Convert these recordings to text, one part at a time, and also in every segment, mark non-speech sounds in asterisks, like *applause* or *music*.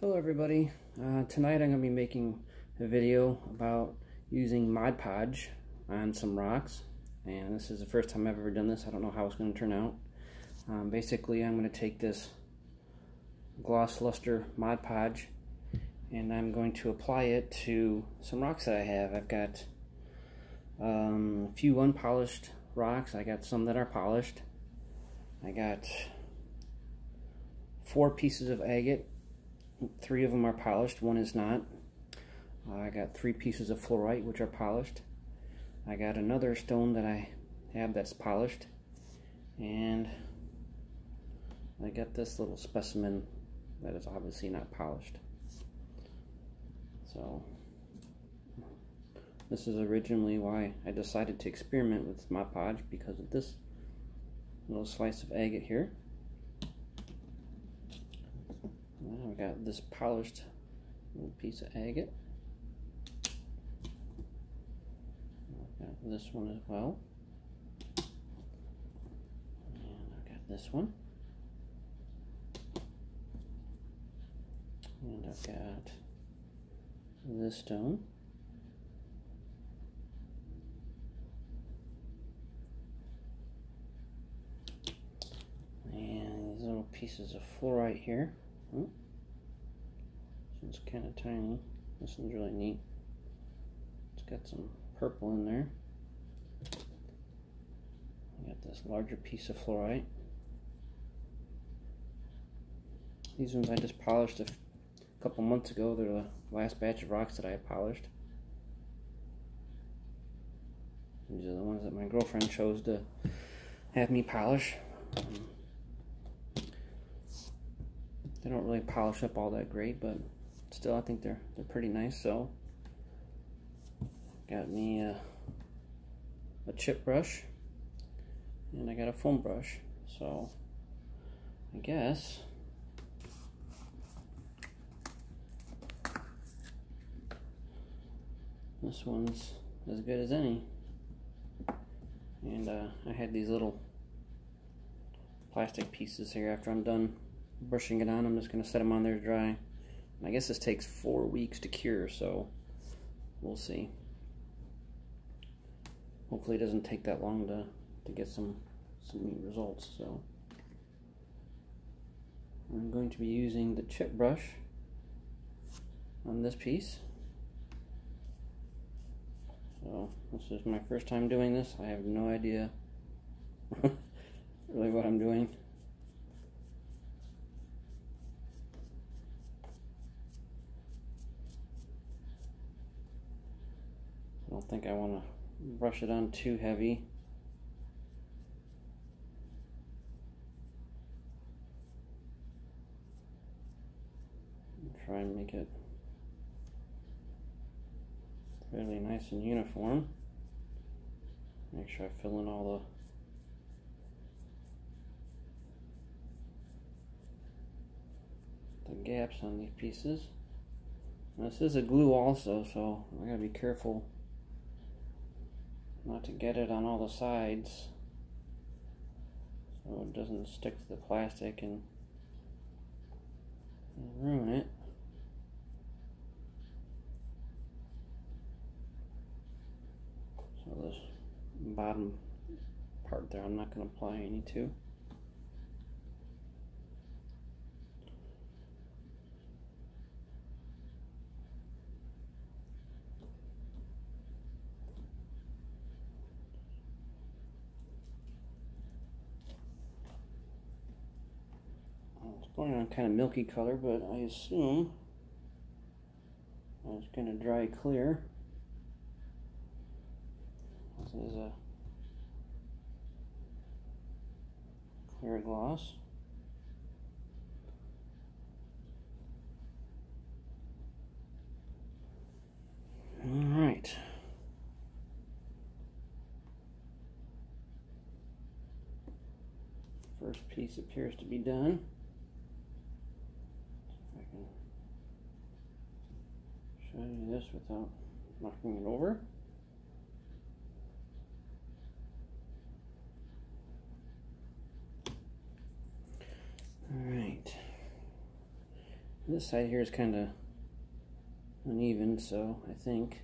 Hello everybody. Uh, tonight I'm going to be making a video about using Mod Podge on some rocks and this is the first time I've ever done this. I don't know how it's going to turn out. Um, basically I'm going to take this gloss luster Mod Podge and I'm going to apply it to some rocks that I have. I've got um, a few unpolished rocks. I got some that are polished. I got four pieces of agate Three of them are polished, one is not. I got three pieces of fluorite, which are polished. I got another stone that I have that's polished. And I got this little specimen that is obviously not polished. So, this is originally why I decided to experiment with Mod Podge because of this little slice of agate here. Got this polished little piece of agate. Got this one as well. And I've got this one. And I've got this stone. And these little pieces of fluorite here. Oh. One's kind of tiny. This one's really neat. It's got some purple in there. I got this larger piece of fluorite. These ones I just polished a couple months ago. They're the last batch of rocks that I polished. These are the ones that my girlfriend chose to have me polish. Um, they don't really polish up all that great, but still I think they're they're pretty nice. So got me a, a chip brush and I got a foam brush. So I guess this one's as good as any. And uh, I had these little plastic pieces here after I'm done brushing it on. I'm just going to set them on there to dry. I guess this takes four weeks to cure, so we'll see. Hopefully it doesn't take that long to, to get some, some neat results. So I'm going to be using the chip brush on this piece. So this is my first time doing this. I have no idea *laughs* really what I'm doing. Don't think I want to brush it on too heavy. Try and make it fairly nice and uniform. Make sure I fill in all the the gaps on these pieces. Now, this is a glue also, so I gotta be careful not to get it on all the sides so it doesn't stick to the plastic and, ruin it. So this bottom part there I'm not going to apply any to. On kind of milky color, but I assume it's going to dry clear. This is a clear gloss. All right. First piece appears to be done. show you this without knocking it over. Alright. This side here is kind of uneven, so I think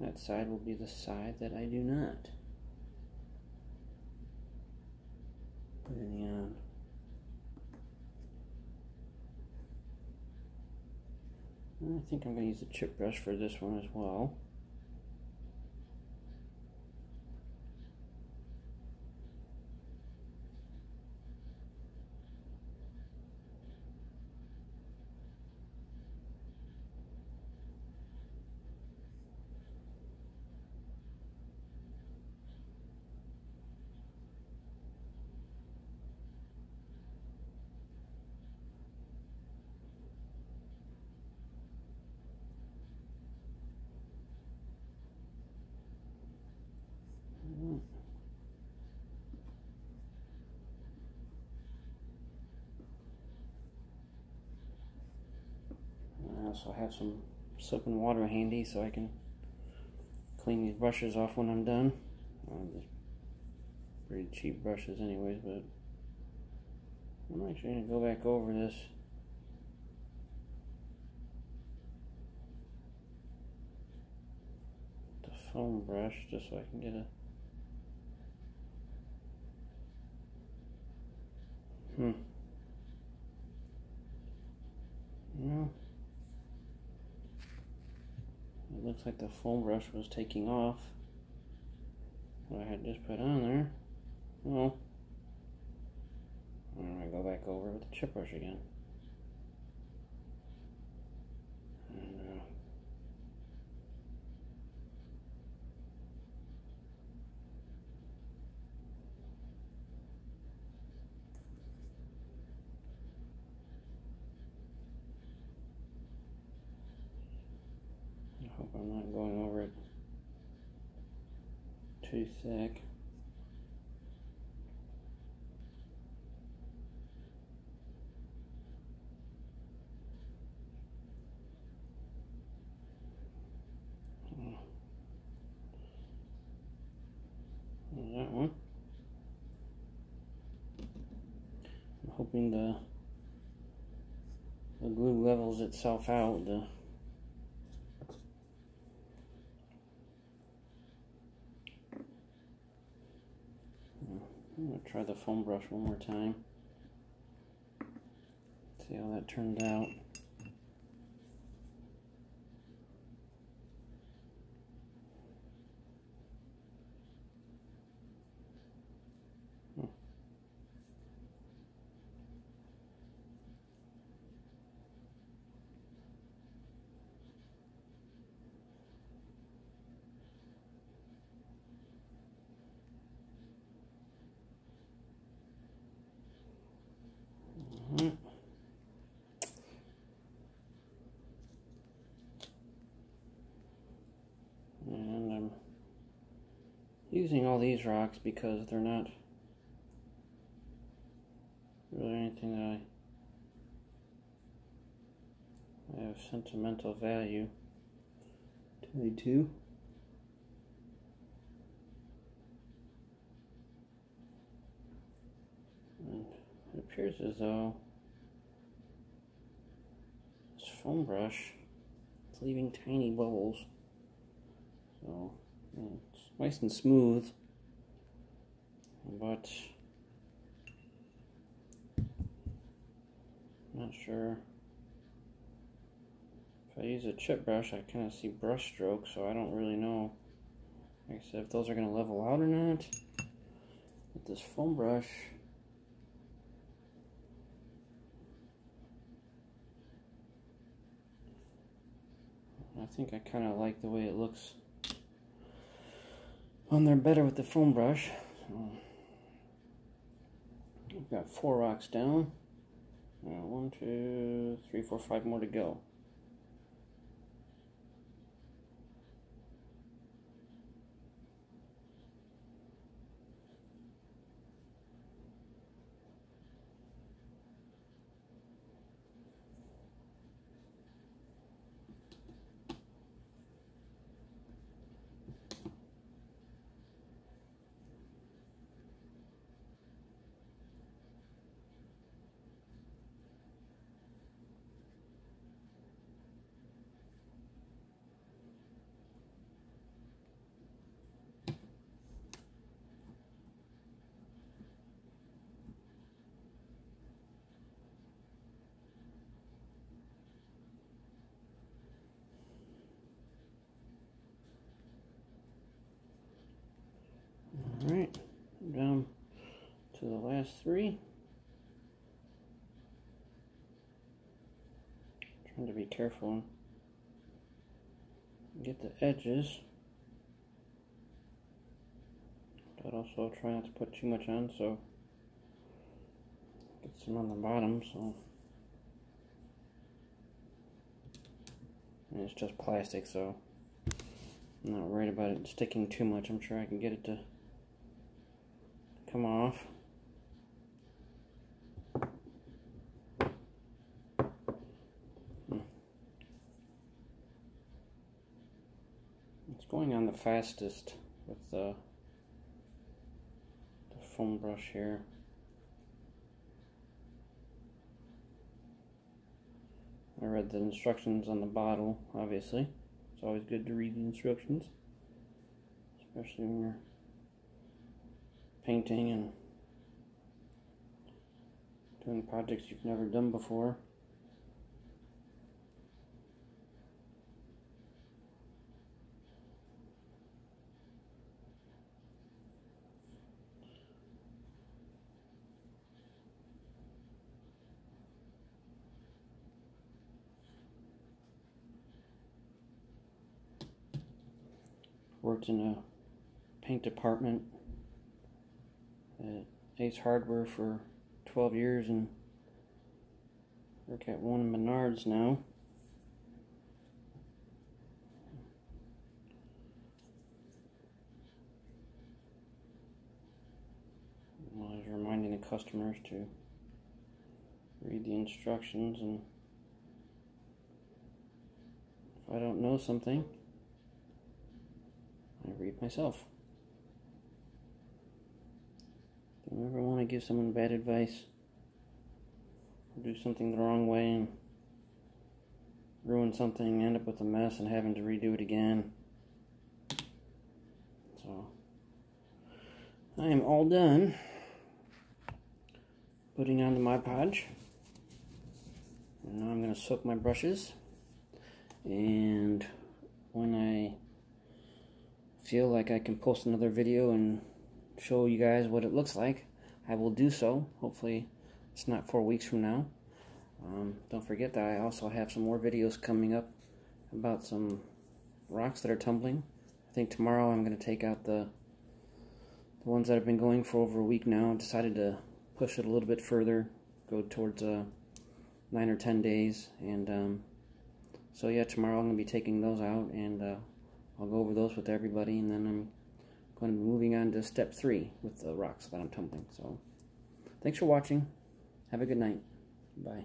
that side will be the side that I do not put any on. I think I'm going to use the chip brush for this one as well. Also have some soap and water handy so I can clean these brushes off when I'm done. Um, pretty cheap brushes anyways, but I'm actually going to go back over this. The foam brush just so I can get a hmm. No it looks like the foam brush was taking off what I had just put on there. Well, I'm to go back over with the chip brush again. And, uh, I hope I'm not going over it too thick. That one. I'm hoping the the glue levels itself out. The I'm going to try the foam brush one more time. See how that turned out. Mm-hmm. And I'm using all these rocks because they're not really anything that I have sentimental value to. And it appears as though this foam brush is leaving tiny bubbles. So nice and smooth, but not sure. If I use a chip brush, I kind of see brush strokes, so I don't really know. Like I said, if those are going to level out or not. With this foam brush, I think I kind of like the way it looks on there better with the foam brush. So, I've got four rocks down. One, two, three, four, five more to go. Last three. Trying to be careful get the edges. But also try not to put too much on so get some on the bottom so and it's just plastic so I'm not worried about it sticking too much. I'm sure I can get it to come off. Going on the fastest with the, the foam brush here. I read the instructions on the bottle, obviously. It's always good to read the instructions, especially when you're painting and doing projects you've never done before. Worked in a paint department at Ace Hardware for 12 years and work at one Menards now. I was reminding the customers to read the instructions and if I don't know something I read myself. Don't ever want to give someone bad advice or do something the wrong way and ruin something, end up with a mess and having to redo it again. So, I am all done putting on the Mod Podge. And now I'm going to soak my brushes. And when I feel like I can post another video and show you guys what it looks like, I will do so. Hopefully it's not four weeks from now. Um, don't forget that I also have some more videos coming up about some rocks that are tumbling. I think tomorrow I'm going to take out the the ones that have been going for over a week now. I've decided to push it a little bit further, go towards uh, 9 or 10 days. And um, so yeah, tomorrow I'm going to be taking those out and uh, I'll go over those with everybody and then I'm going to be moving on to step three with the rocks that I'm tumbling. So thanks for watching. Have a good night. Bye.